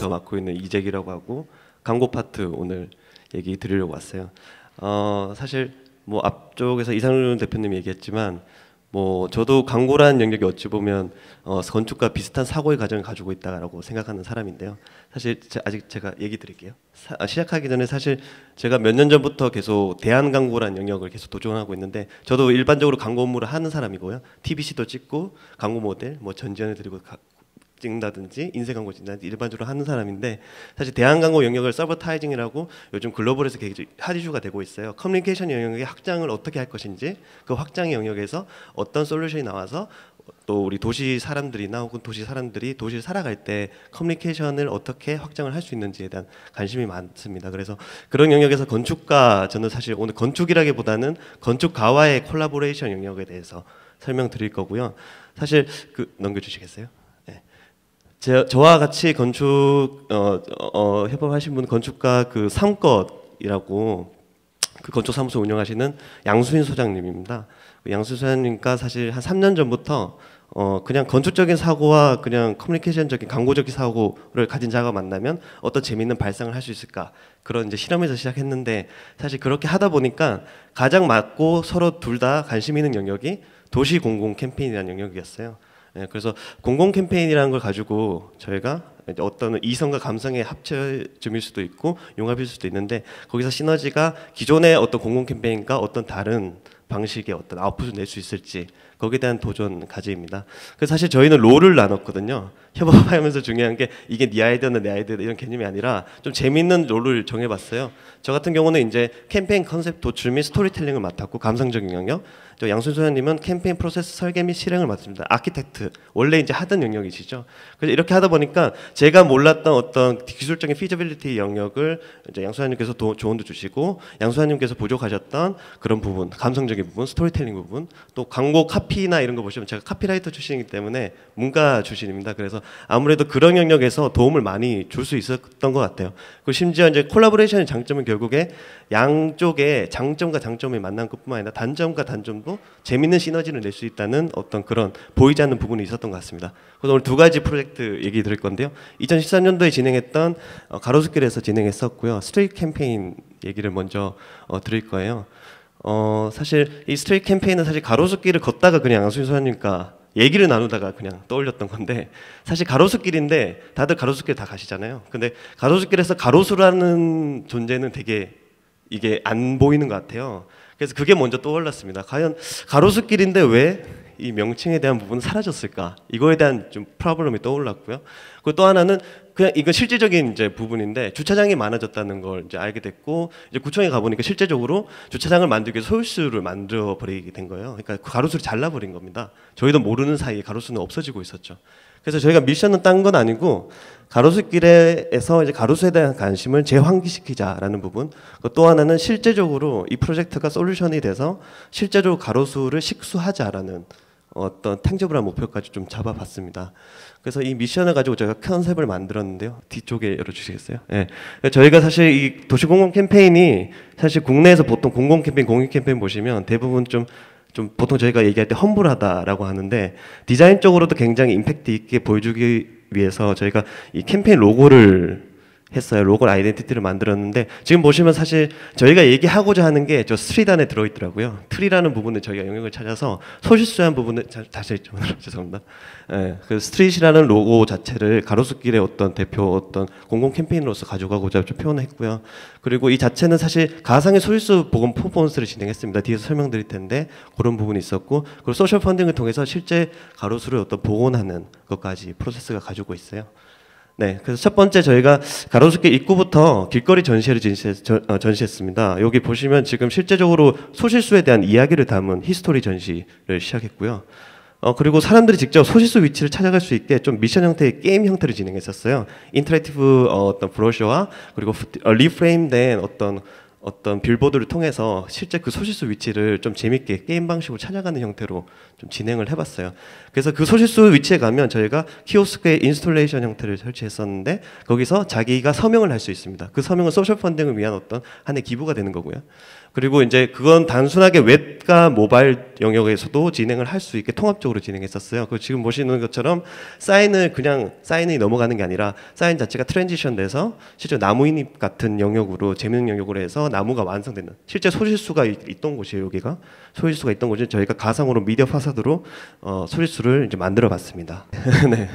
디렉터 맡고 있는 이재기라고 하고 광고 파트 오늘 얘기 드리려고 왔어요. 어, 사실 뭐 앞쪽에서 이상준 대표님 얘기했지만 뭐 저도 광고라는 영역이 어찌 보면 어, 건축과 비슷한 사고의 과정을 가지고 있다라고 생각하는 사람인데요. 사실 제, 아직 제가 얘기 드릴게요. 사, 아, 시작하기 전에 사실 제가 몇 년 전부터 계속 대안 광고라는 영역을 계속 도전하고 있는데 저도 일반적으로 광고 업무를 하는 사람이고요. TVC도 찍고 광고 모델 뭐 전지현을 데리고 가, 찍는다든지 인쇄 광고 찍는다든지 일반적으로 하는 사람인데 사실 대안 광고 영역을 subvertising이라고 요즘 글로벌에서 굉장히 핫 이슈가 되고 있어요. 커뮤니케이션 영역의 확장을 어떻게 할 것인지 그 확장의 영역에서 어떤 솔루션이 나와서 또 우리 도시 사람들이나 혹은 도시 사람들이 도시를 살아갈 때 커뮤니케이션을 어떻게 확장을 할 수 있는지에 대한 관심이 많습니다. 그래서 그런 영역에서 건축가 저는 사실 오늘 건축이라기보다는 건축가와의 콜라보레이션 영역에 대해서 설명드릴 거고요. 사실 그 넘겨주시겠어요? 제, 저와 같이 건축 어, 어, 협업하신 분 건축가 그 삼것이라고 그 건축 사무소 운영하시는 양수인 소장님입니다. 그 양수인 소장님과 사실 한 3년 전부터 어 그냥 건축적인 사고와 그냥 커뮤니케이션적인 광고적인 사고를 가진 자가 만나면 어떤 재미있는 발상을 할 수 있을까 그런 이제 실험에서 시작했는데 사실 그렇게 하다 보니까 가장 맞고 서로 둘 다 관심 있는 영역이 도시 공공 캠페인이라는 영역이었어요. 예, 그래서 공공 캠페인이라는 걸 가지고 저희가 어떤 이성과 감성의 합체점일 수도 있고 융합일 수도 있는데 거기서 시너지가 기존의 어떤 공공 캠페인과 어떤 다른 방식의 어떤 아웃풋을 낼 수 있을지 거기에 대한 도전 과제입니다. 그래서 사실 저희는 롤을 나눴거든요. 협업하면서 중요한 게 이게 네 아이디어는 내 아이디어 이런 개념이 아니라 좀 재밌는 롤을 정해봤어요. 저 같은 경우는 이제 캠페인 컨셉 도출 및 스토리텔링을 맡았고 감성적인 영역. 저 양수인 소장님은 캠페인 프로세스 설계 및 실행을 맡습니다. architect 원래 이제 하던 영역이시죠. 그래서 이렇게 하다 보니까 제가 몰랐던 어떤 기술적인 feasibility 영역을 이제 양수인님께서 조언도 주시고 양수인님께서 부족하셨던 그런 부분, 감성적인 부분, 스토리텔링 부분, 또 광고 카피나 이런 거 보시면 제가 카피라이터 출신이기 때문에 문과 출신입니다. 그래서 아무래도 그런 영역에서 도움을 많이 줄 수 있었던 것 같아요. 그리고 심지어 이제 콜라보레이션의 장점은 결국에 양쪽의 장점과 장점이 만난 것뿐만 아니라 단점과 단점도 재밌는 시너지를 낼 수 있다는 어떤 그런 보이지 않는 부분이 있었던 것 같습니다. 그래서 오늘 두 가지 프로젝트 얘기 드릴 건데요. 2014년도에 진행했던 어, 가로수길에서 진행했었고요. Street 캠페인 얘기를 먼저 어, 드릴 거예요. 어, 사실 이 Street 캠페인은 사실 가로수길을 걷다가 그냥 양수인 소장님과 얘기를 나누다가 그냥 떠올렸던 건데 사실 가로수길인데 다들 가로수길 다 가시잖아요. 근데 가로수길에서 가로수라는 존재는 되게 이게 안 보이는 것 같아요. 그래서 그게 먼저 떠올랐습니다. 과연 가로수길인데 왜 이 명칭에 대한 부분은 사라졌을까? 이거에 대한 좀 프로블럼이 떠올랐고요. 그리고 또 하나는 그냥 이건 실질적인 이제 부분인데 주차장이 많아졌다는 걸 이제 알게 됐고 이제 구청에 가보니까 실제적으로 주차장을 만들기 위해서 소유수를 만들어 버리게 된 거예요. 그러니까 그 가로수를 잘라버린 겁니다. 저희도 모르는 사이에 가로수는 없어지고 있었죠. 그래서 저희가 미션은 딴 건 아니고 가로수길에서 이제 가로수에 대한 관심을 재환기시키자라는 부분. 또 하나는 실제적으로 이 프로젝트가 솔루션이 돼서 실제적으로 가로수를 식수하자라는 어떤 탱저블한 목표까지 좀 잡아봤습니다. 그래서 이 미션을 가지고 제가 컨셉을 만들었는데요. 뒤쪽에 열어주시겠어요? 예. 네. 저희가 사실 이 도시공공 캠페인이 사실 국내에서 보통 공공 캠페인, 공익 캠페인 보시면 대부분 좀좀 보통 저희가 얘기할 때 험불하다라고 하는데 디자인적으로도 굉장히 임팩트 있게 보여주기 위해서 저희가 이 캠페인 로고를 했어요. 로고 identity를 만들었는데 지금 보시면 사실 저희가 얘기하고자 하는 게 저 안에 들어있더라고요. 트리라는 부분을 저희가 영역을 찾아서 소실수한 부분을 자, 다시 했죠. 죄송합니다. 예, 그 Street이라는 로고 자체를 가로수길의 어떤 대표 어떤 공공 캠페인으로서 가져가고자 좀 표현을 했고요. 그리고 이 자체는 사실 가상의 소실수 보건 퍼포먼스를 진행했습니다. 뒤에서 설명드릴 텐데 그런 부분이 있었고 그리고 social funding을 통해서 실제 가로수를 어떤 복원하는 것까지 프로세스가 가지고 있어요. 네, 그래서 첫 번째 저희가 가로수길 입구부터 길거리 전시회를 어, 전시했 습니다. 여기 보시면 지금 실제적으로 소실수에 대한 이야기를 담은 history 전시를 시작했고요. 어, 그리고 사람들이 직접 소실수 위치를 찾아갈 수 있게 좀 미션 형태의 게임 형태를 진행했었어요. interactive 어, 떤 brochure와 그리고 어, reframe된 어떤 어떤 billboard를 통해서 실제 그 소실수 위치를 좀 재밌게 게임 방식으로 찾아가는 형태로 좀 진행을 해봤어요. 그래서 그 소실수 위치에 가면 저희가 키오스크의 installation 형태를 설치했었는데 거기서 자기가 서명을 할 수 있습니다. 그 서명은 social funding을 위한 어떤 하나의 기부가 되는 거고요. 그리고 이제 그건 단순하게 웹과 모바일 영역에서도 진행을 할 수 있게 통합적으로 진행했었어요. 그 지금 보시는 것처럼 사인을 그냥 사인이 넘어가는 게 아니라 사인 자체가 transition 돼서 실제 나무 잎 같은 영역으로 재밌는 영역으로 해서 나무가 완성되는 실제 소실수가 있, 던 곳이에요 여기가 소실수가 있던 곳이 저희가 가상으로 미디어 facade로 어, 소실수를 이제 만들어 봤습니다. 네.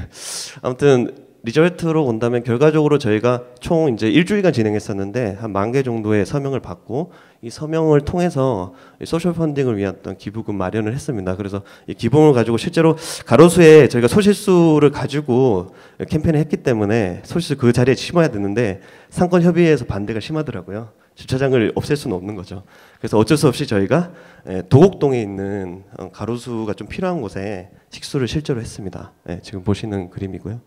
아무튼 result로 본다면 결과적으로 저희가 총 이제 일주일간 진행했었는데 한 만 개 정도의 서명을 받고 이 서명을 통해서 social funding을 위한 어떤 기부금 마련을 했습니다. 그래서 이 기부금을 가지고 실제로 가로수에 저희가 소실수를 가지고 캠페인을 했기 때문에 소실수 그 자리에 심어야 되는데 상권 협의회에서 반대가 심하더라고요. 주차장을 없앨 수는 없는 거죠. 그래서 어쩔 수 없이 저희가 예, 도곡동에 있는 어, 가로수가 좀 필요한 곳에 식수를 실제로 했습니다. 예, 지금 보시는 그림이고요.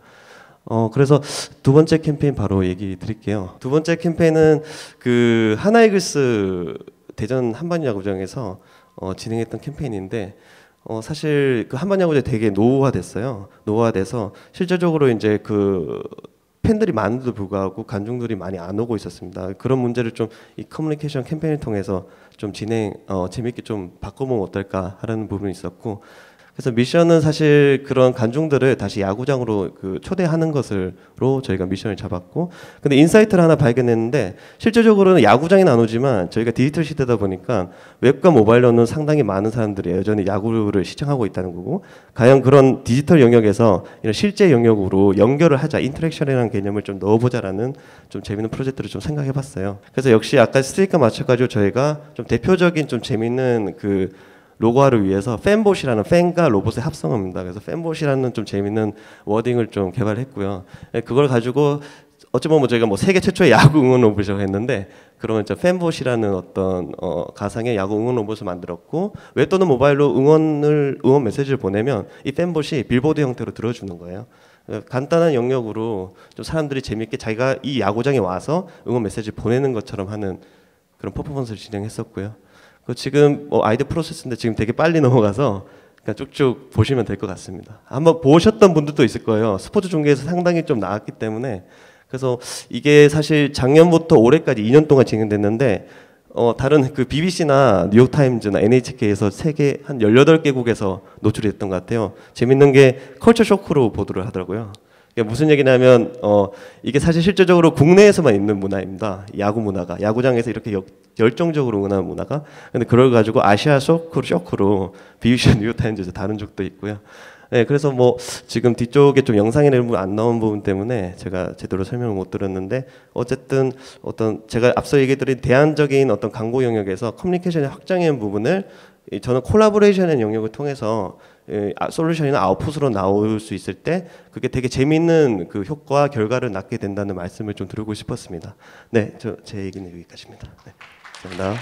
어 그래서 두 번째 캠페인 바로 얘기 드릴게요. 두 번째 캠페인은 그 하나이글스 대전 한반 야구장에서 어, 진행했던 캠페인인데 어, 사실 그 한반 야구장 되게 노후화됐어요. 노후화돼서 실제적으로 이제 그 팬들이 많은데도 불구하고 관중들이 많이 안 오고 있었습니다. 그런 문제를 좀 이 커뮤니케이션 캠페인을 통해서 좀 진행 어, 재밌게 좀 바꿔보면 어떨까 하는 부분이 있었고 그래서 미션은 사실 그런 관중들을 다시 야구장으로 그 초대하는 것으로 저희가 미션을 잡았고 근데 insight를 하나 발견했는데 실제적으로는 야구장엔 안 오지만 저희가 디지털 시대다 보니까 웹과 모바일로는 상당히 많은 사람들이 여전히 야구를 시청하고 있다는 거고 과연 그런 디지털 영역에서 이런 실제 영역으로 연결을 하자 interaction이라는 개념을 좀 넣어보자라는 좀 재밌는 프로젝트를 좀 생각해봤어요. 그래서 역시 아까 스트레이트가 마찬가지로 저희가 좀 대표적인 좀 재밌는 그 로고화를 위해서 팬봇이라는 팬과 로봇의 합성어입니다. 그래서 팬봇이라는 좀 재밌는 wording을 좀 개발했고요. 예, 그걸 가지고 어찌 보면 저희가 뭐 세계 최초의 야구 응원 로봇이라고 했는데 그러면 이제 팬봇이라는 어떤 어, 가상의 야구 응원 로봇을 만들었고 웹 또는 모바일로 응원을 응원 메시지를 보내면 이 팬봇이 빌보드 형태로 들어주는 거예요. 예, 간단한 영역으로 좀 사람들이 재밌게 자기가 이 야구장에 와서 응원 메시지 보내는 것처럼 하는 그런 퍼포먼스를 진행했었고요. 그 지금 뭐 아이디 프로세스인데 지금 되게 빨리 넘어가서 그냥 쭉쭉 보시면 될 것 같습니다. 한번 보셨던 분들도 있을 거예요. 스포츠 중계에서 상당히 좀 나왔기 때문에 그래서 이게 사실 작년부터 올해까지 2년 동안 진행됐는데 어, 다른 그 BBC나 뉴욕타임즈나 NHK에서 세계 한 18개국에서 노출이 됐던 것 같아요. 재밌는 게 컬처 쇼크로 보도를 하더라고요. 무슨 얘기냐면 어 이게 사실 실제적으로 국내에서만 있는 문화입니다. 야구 문화가 야구장에서 이렇게 역, 열정적으로 응원하는 문화가 근데 그걸 가지고 아시아 쇼크로 쇼크로 비유션 뉴욕타임즈에서 다룬 적도 있고요. 네, 그래서 뭐 지금 뒤쪽에 좀 영상에 안 나온 부분 때문에 제가 제대로 설명을 못 드렸는데 어쨌든 어떤 제가 앞서 얘기드린 대안적인 어떤 광고 영역에서 커뮤니케이션의 확장의 부분을 저는 collaboration의 영역을 통해서 아, 솔루션이나 아웃풋으로 나올 수 있을 때 그게 되게 재미있는 그 효과 결과를 낳게 된다는 말씀을 좀 드리고 싶었습니다. 네, 저 제 얘기는 여기까지입니다. 네, 감사합니다.